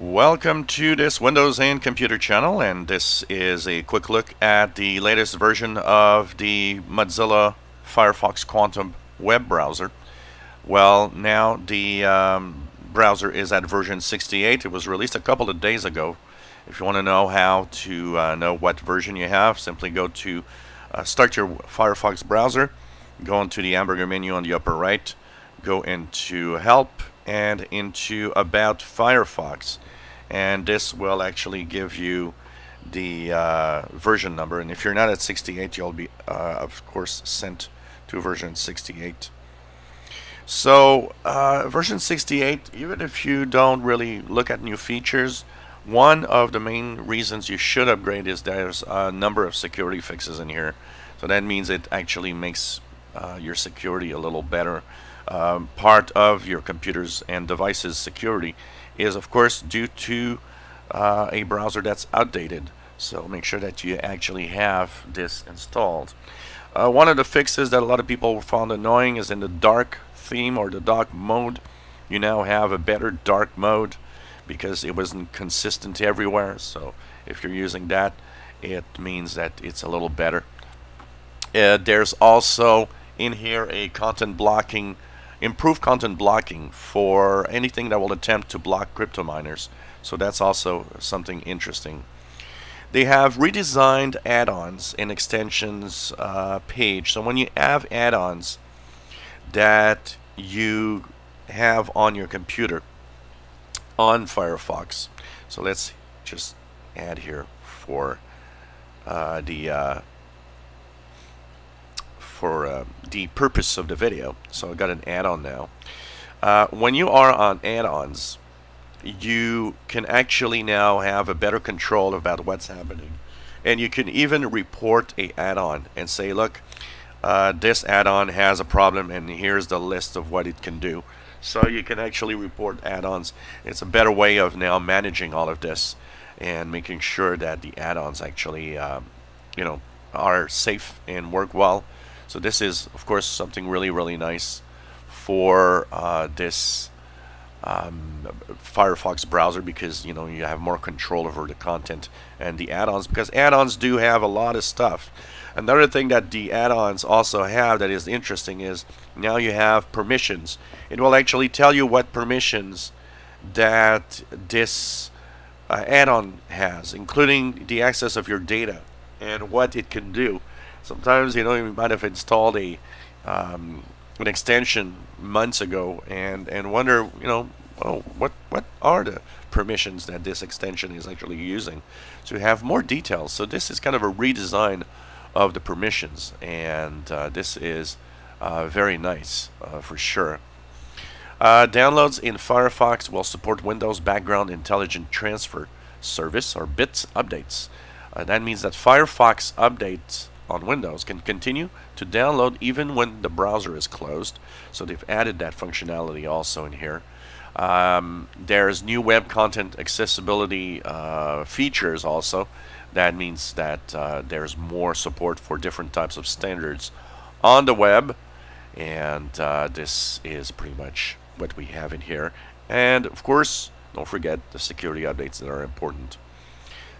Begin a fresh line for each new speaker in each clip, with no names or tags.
Welcome to this Windows and Computer channel and this is a quick look at the latest version of the Mozilla Firefox Quantum web browser. Well now the um, browser is at version 68. It was released a couple of days ago. If you want to know how to uh, know what version you have simply go to uh, start your Firefox browser go into the hamburger menu on the upper right go into help and into about Firefox. And this will actually give you the uh, version number. And if you're not at 68 you'll be uh, of course sent to version 68 so uh, version 68 even if you don't really look at new features one of the main reasons you should upgrade is there's a number of security fixes in here. So that means it actually makes uh, your security a little better um, part of your computers and devices security is of course due to uh, a browser that's outdated. So make sure that you actually have this installed. Uh, one of the fixes that a lot of people found annoying is in the dark theme or the dark mode. You now have a better dark mode because it wasn't consistent everywhere. So if you're using that it means that it's a little better. Uh, there's also in here a content blocking improve content blocking for anything that will attempt to block crypto miners. So that's also something interesting. They have redesigned add-ons and extensions uh, page. So when you have add-ons that you have on your computer on Firefox. So let's just add here for uh, the uh, for uh, the purpose of the video. So I got an add-on now. Uh, when you are on add-ons, you can actually now have a better control about what's happening. And you can even report a add-on and say, look, uh, this add-on has a problem and here's the list of what it can do. So you can actually report add-ons. It's a better way of now managing all of this and making sure that the add-ons actually, um, you know, are safe and work well. So this is, of course, something really, really nice for uh, this um, Firefox browser because you know you have more control over the content and the add-ons because add-ons do have a lot of stuff. Another thing that the add-ons also have that is interesting is now you have permissions. It will actually tell you what permissions that this uh, add-on has, including the access of your data and what it can do. Sometimes you know you might have installed a um, an extension months ago and and wonder you know well, what what are the permissions that this extension is actually using you have more details? So this is kind of a redesign of the permissions and uh, this is uh, very nice uh, for sure. Uh, downloads in Firefox will support Windows Background Intelligent Transfer Service or BITS updates. Uh, that means that Firefox updates on Windows can continue to download even when the browser is closed. So they've added that functionality also in here. Um, there's new web content accessibility uh, features also. That means that uh, there's more support for different types of standards on the web. And uh, this is pretty much what we have in here. And of course, don't forget the security updates that are important.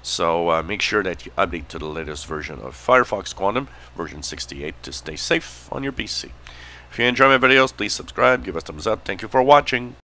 So uh, make sure that you update to the latest version of Firefox Quantum, version 68, to stay safe on your PC. If you enjoy my videos, please subscribe, give us a thumbs up. Thank you for watching.